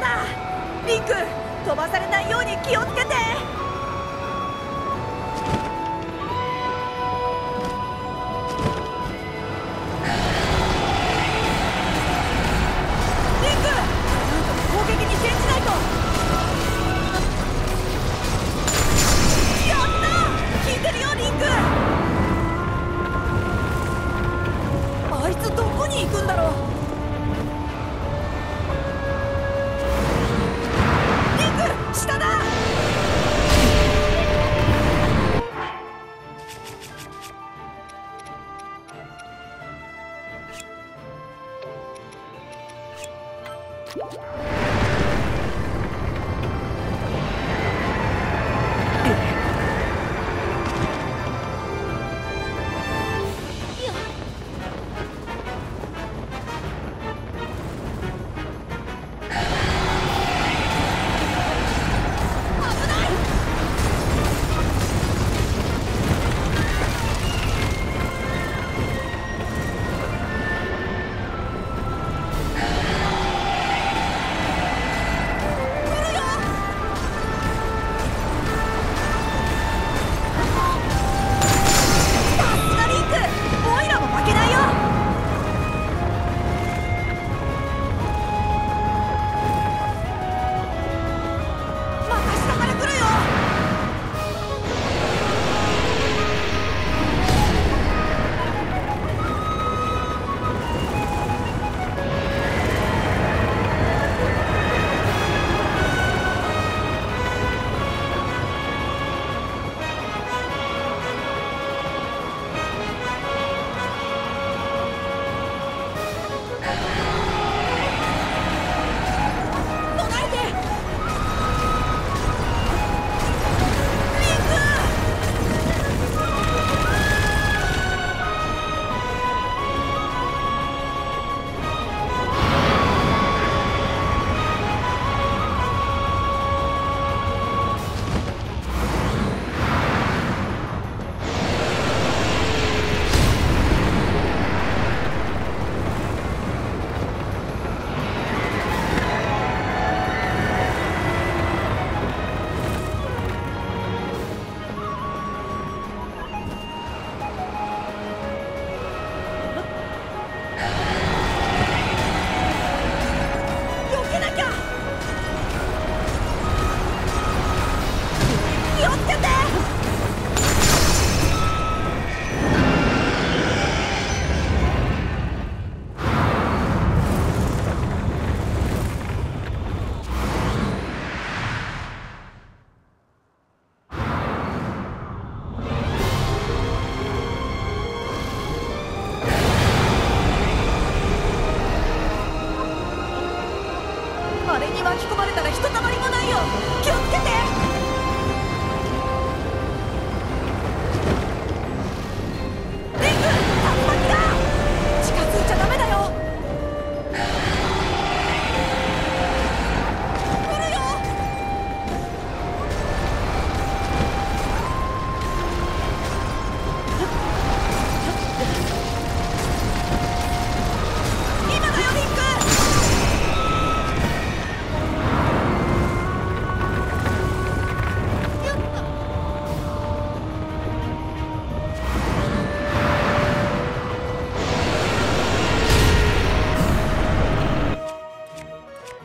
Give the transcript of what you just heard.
だ。リンク飛ばされないように気をつけて。